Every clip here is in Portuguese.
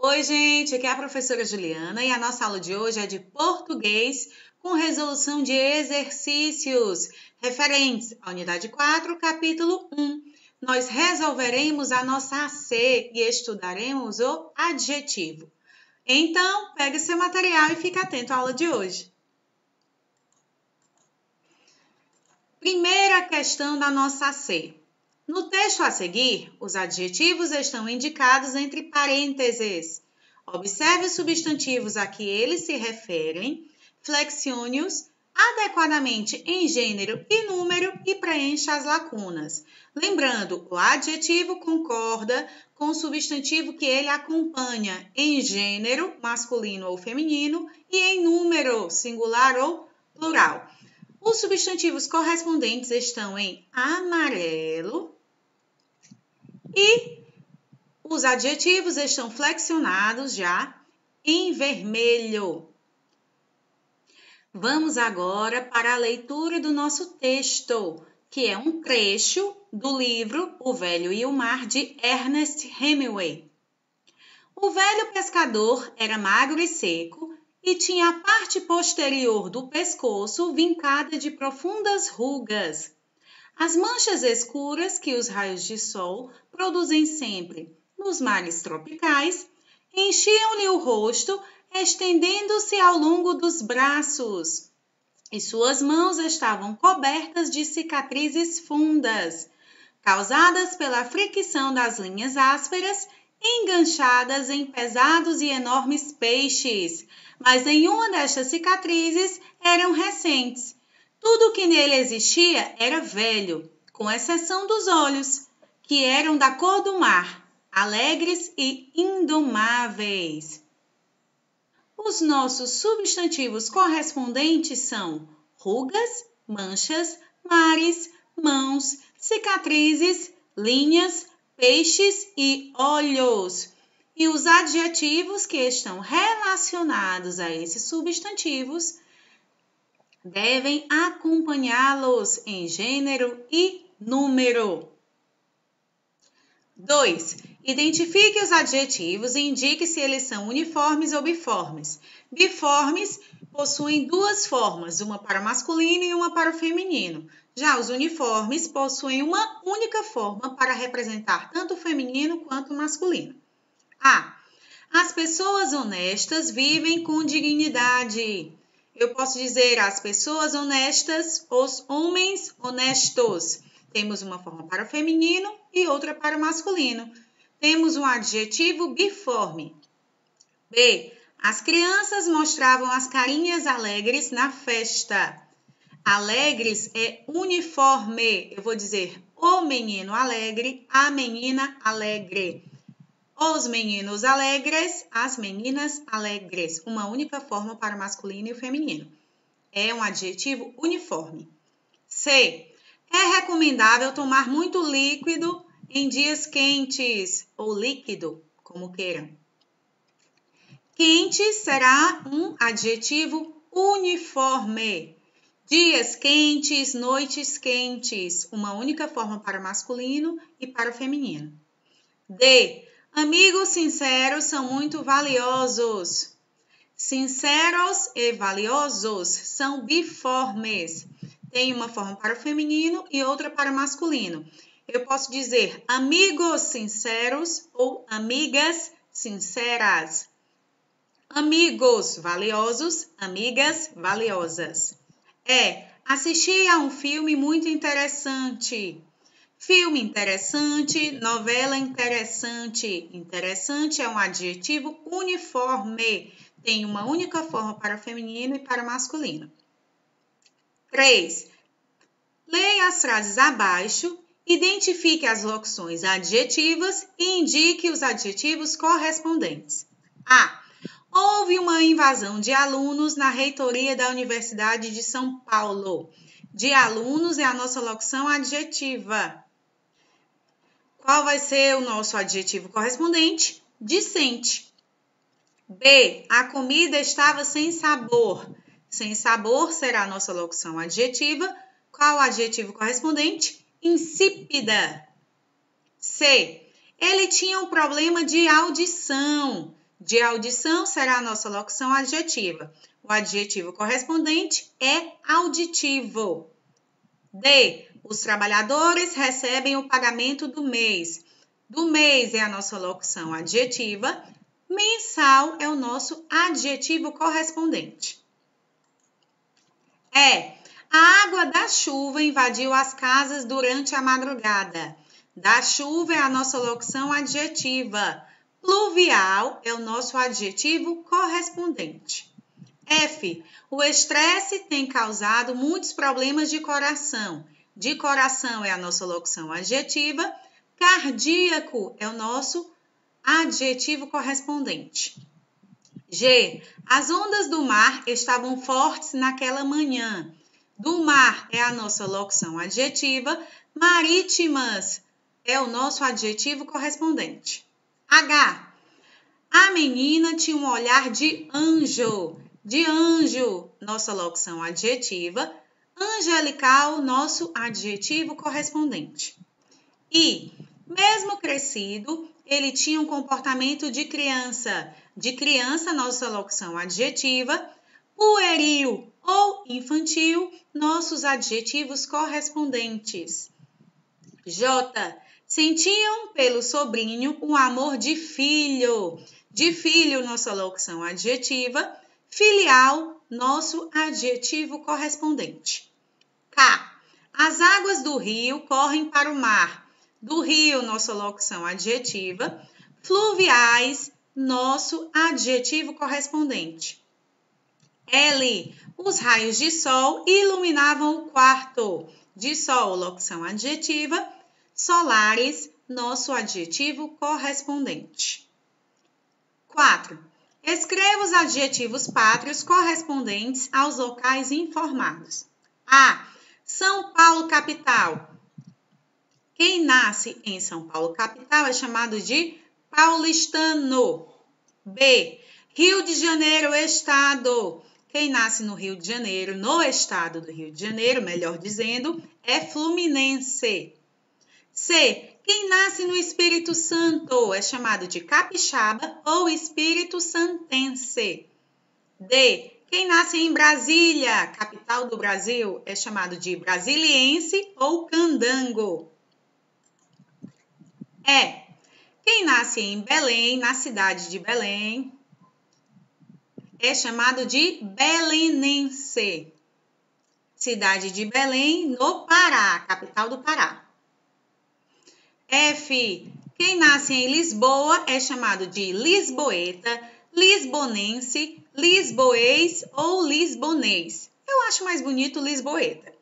Oi, gente, aqui é a professora Juliana e a nossa aula de hoje é de português com resolução de exercícios referentes à unidade 4, capítulo 1. Nós resolveremos a nossa AC e estudaremos o adjetivo. Então, pegue seu material e fique atento à aula de hoje. Primeira questão da nossa AC. No texto a seguir, os adjetivos estão indicados entre parênteses. Observe os substantivos a que eles se referem, flexione-os adequadamente em gênero e número e preencha as lacunas. Lembrando, o adjetivo concorda com o substantivo que ele acompanha em gênero, masculino ou feminino, e em número, singular ou plural. Os substantivos correspondentes estão em amarelo, e os adjetivos estão flexionados já em vermelho. Vamos agora para a leitura do nosso texto, que é um trecho do livro O Velho e o Mar de Ernest Hemingway. O velho pescador era magro e seco e tinha a parte posterior do pescoço vincada de profundas rugas. As manchas escuras que os raios de sol produzem sempre nos mares tropicais enchiam-lhe o rosto, estendendo-se ao longo dos braços, e suas mãos estavam cobertas de cicatrizes fundas, causadas pela fricção das linhas ásperas enganchadas em pesados e enormes peixes, mas nenhuma destas cicatrizes eram recentes tudo que nele existia era velho, com exceção dos olhos, que eram da cor do mar, alegres e indomáveis. Os nossos substantivos correspondentes são rugas, manchas, mares, mãos, cicatrizes, linhas, peixes e olhos. E os adjetivos que estão relacionados a esses substantivos devem acompanhá-los em gênero e número. 2. Identifique os adjetivos e indique se eles são uniformes ou biformes. Biformes possuem duas formas, uma para o masculino e uma para o feminino. Já os uniformes possuem uma única forma para representar tanto o feminino quanto o masculino. A. As pessoas honestas vivem com dignidade eu posso dizer as pessoas honestas, os homens honestos. Temos uma forma para o feminino e outra para o masculino. Temos um adjetivo biforme. B. As crianças mostravam as carinhas alegres na festa. Alegres é uniforme. Eu vou dizer o menino alegre, a menina alegre. Os meninos alegres, as meninas alegres. Uma única forma para o masculino e o feminino. É um adjetivo uniforme. C. É recomendável tomar muito líquido em dias quentes ou líquido, como queiram. Quente será um adjetivo uniforme. Dias quentes, noites quentes, uma única forma para o masculino e para o feminino. D. Amigos sinceros são muito valiosos. Sinceros e valiosos são biformes. Tem uma forma para o feminino e outra para o masculino. Eu posso dizer amigos sinceros ou amigas sinceras. Amigos valiosos, amigas valiosas. É, assisti a um filme muito interessante. Filme interessante, novela interessante. Interessante é um adjetivo uniforme, tem uma única forma para feminino e para masculino. 3. Leia as frases abaixo, identifique as locuções adjetivas e indique os adjetivos correspondentes. A. Houve uma invasão de alunos na reitoria da Universidade de São Paulo. De alunos é a nossa locução adjetiva. Qual vai ser o nosso adjetivo correspondente? Dicente. B. A comida estava sem sabor. Sem sabor será a nossa locução adjetiva. Qual o adjetivo correspondente? Insípida. C. Ele tinha um problema de audição. de audição será a nossa locução adjetiva. O adjetivo correspondente é auditivo. D. Os trabalhadores recebem o pagamento do mês. Do mês é a nossa locução adjetiva. Mensal é o nosso adjetivo correspondente. É. A água da chuva invadiu as casas durante a madrugada. Da chuva é a nossa locução adjetiva. Pluvial é o nosso adjetivo correspondente. F. O estresse tem causado muitos problemas de coração. De coração é a nossa locução adjetiva. Cardíaco é o nosso adjetivo correspondente. G. As ondas do mar estavam fortes naquela manhã. Do mar é a nossa locução adjetiva. Marítimas é o nosso adjetivo correspondente. H. A menina tinha um olhar de anjo de anjo, nossa locução adjetiva, angelical, nosso adjetivo correspondente. E, mesmo crescido, ele tinha um comportamento de criança. De criança, nossa locução adjetiva, pueril ou infantil, nossos adjetivos correspondentes. J. Sentiam pelo sobrinho um amor de filho. De filho, nossa locução adjetiva, Filial, nosso adjetivo correspondente. K. As águas do rio correm para o mar. Do rio, nossa locução adjetiva. Fluviais, nosso adjetivo correspondente. L. Os raios de sol iluminavam o quarto. De sol, locução adjetiva. Solares, nosso adjetivo correspondente. 4. Escreva os adjetivos pátrios correspondentes aos locais informados. A. São Paulo capital. Quem nasce em São Paulo capital é chamado de paulistano. B. Rio de Janeiro estado. Quem nasce no Rio de Janeiro, no estado do Rio de Janeiro, melhor dizendo, é fluminense. C. Quem nasce no Espírito Santo é chamado de capixaba ou Espírito Santense. D. Quem nasce em Brasília, capital do Brasil, é chamado de brasiliense ou candango. E. Quem nasce em Belém, na cidade de Belém, é chamado de belenense. Cidade de Belém, no Pará, capital do Pará. F. Quem nasce em Lisboa é chamado de lisboeta, lisbonense, lisboês ou lisbonês. Eu acho mais bonito lisboeta.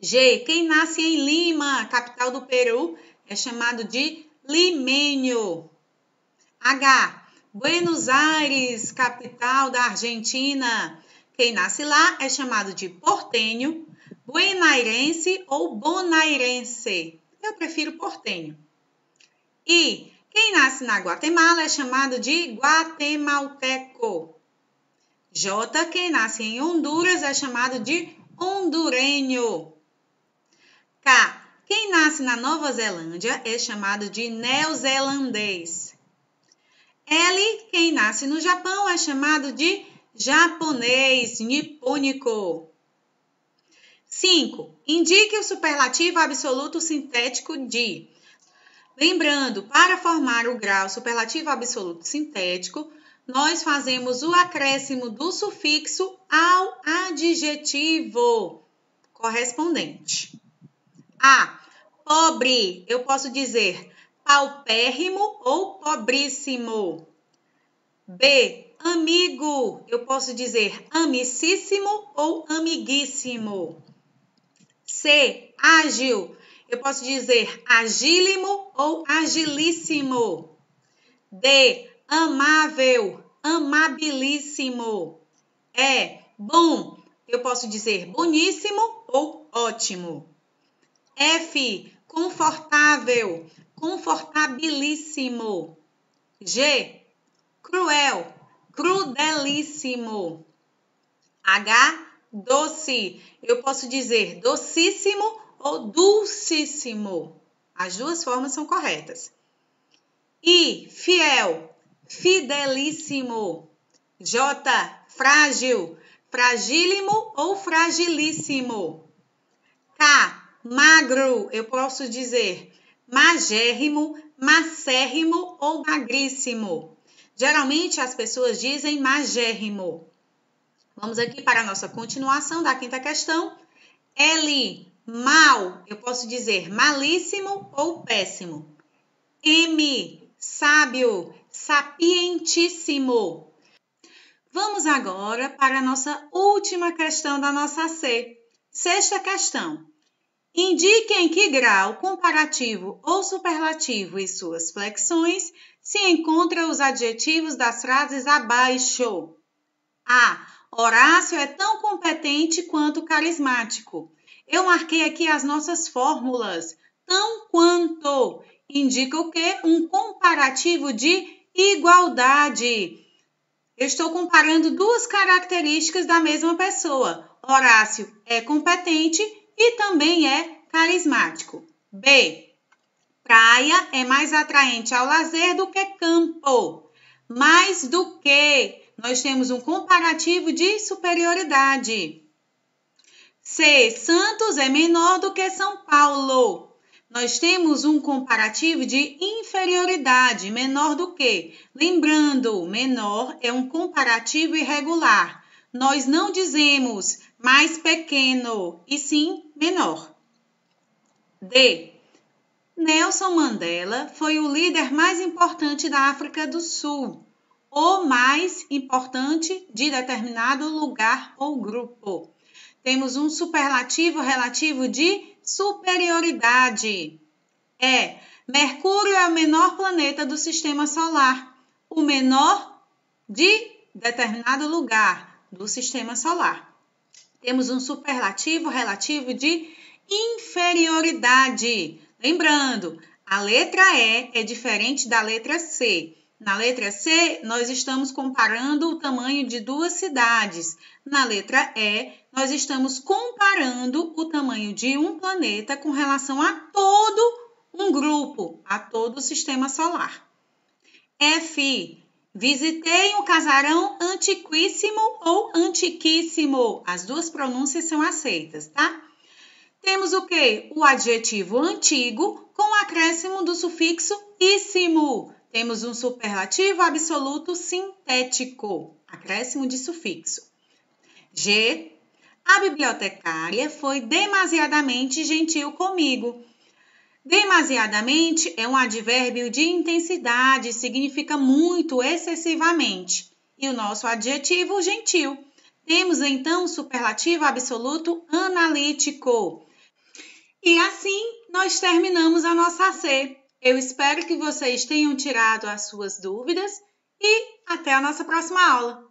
G. Quem nasce em Lima, capital do Peru, é chamado de limenho. H. Buenos Aires, capital da Argentina. Quem nasce lá é chamado de portenho, buenairense ou bonairense. Eu prefiro portenho. E quem nasce na Guatemala é chamado de guatemalteco. J. Quem nasce em Honduras é chamado de hondurenho. K. Quem nasce na Nova Zelândia é chamado de neozelandês. L. Quem nasce no Japão é chamado de japonês, nipônico. 5. Indique o superlativo absoluto sintético de. Lembrando, para formar o grau superlativo absoluto sintético, nós fazemos o acréscimo do sufixo ao adjetivo correspondente. A. Pobre, eu posso dizer paupérrimo ou pobríssimo. B. Amigo, eu posso dizer amicíssimo ou amiguíssimo. C, ágil. Eu posso dizer agílimo ou agilíssimo. D, amável, amabilíssimo. E, bom. Eu posso dizer boníssimo ou ótimo. F, confortável, confortabilíssimo. G, cruel, crudelíssimo. H, doce. Eu posso dizer docíssimo ou dulcíssimo. As duas formas são corretas. E fiel, fidelíssimo. J, frágil, fragílimo ou fragilíssimo. K, magro, eu posso dizer magérrimo, macérrimo ou magríssimo. Geralmente as pessoas dizem magérrimo. Vamos aqui para a nossa continuação da quinta questão. L, mal, eu posso dizer malíssimo ou péssimo. M, sábio, sapientíssimo. Vamos agora para a nossa última questão da nossa C. Sexta questão. Indique em que grau comparativo ou superlativo e suas flexões se encontram os adjetivos das frases abaixo. A. Horácio é tão competente quanto carismático. Eu marquei aqui as nossas fórmulas. Tão quanto indica o quê? Um comparativo de igualdade. Eu estou comparando duas características da mesma pessoa. Horácio é competente e também é carismático. B. Praia é mais atraente ao lazer do que campo. Mais do que. Nós temos um comparativo de superioridade. C. Santos é menor do que São Paulo. Nós temos um comparativo de inferioridade, menor do que. Lembrando, menor é um comparativo irregular. Nós não dizemos mais pequeno, e sim menor. D. Nelson Mandela foi o líder mais importante da África do Sul, ou mais importante de determinado lugar ou grupo. Temos um superlativo relativo de superioridade. É, Mercúrio é o menor planeta do sistema solar, o menor de determinado lugar do sistema solar temos um superlativo relativo de inferioridade. Lembrando, a letra E é diferente da letra C. Na letra C, nós estamos comparando o tamanho de duas cidades. Na letra E, nós estamos comparando o tamanho de um planeta com relação a todo um grupo, a todo o sistema solar. F, Visitei um casarão antiquíssimo ou antiquíssimo. As duas pronúncias são aceitas, tá? Temos o que? O adjetivo antigo com o acréscimo do sufixo íssimo. Temos um superlativo absoluto sintético, acréscimo de sufixo. G. A bibliotecária foi demasiadamente gentil comigo. Demasiadamente é um advérbio de intensidade, significa muito, excessivamente. E o nosso adjetivo gentil. Temos então o superlativo absoluto analítico. E assim nós terminamos a nossa C. Eu espero que vocês tenham tirado as suas dúvidas e até a nossa próxima aula.